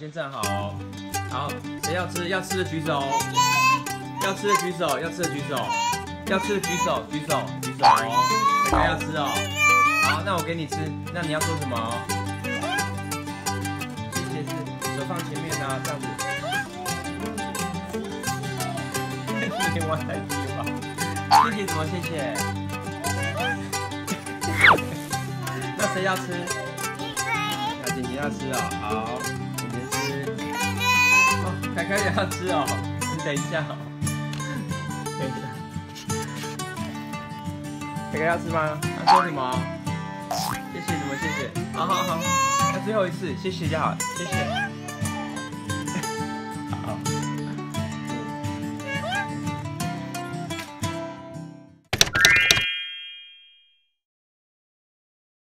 先站好哦。好，谁要吃？要吃的举手。要吃的举手，要吃的举手，要吃的举手，举手，举手哦。谁要吃哦？好，那我给你吃。那你要说什么？谢谢是手放前面啊，这样子。你玩太低了吧？谢谢什么？谢谢。那谁要吃？那姐姐要吃哦。好。哦，凯凯也要吃哦。你等一下哦。等一下。凯凯要吃吗？他说什么？谢谢什么？谢谢。好好好。那最后一次，谢谢就好，谢谢。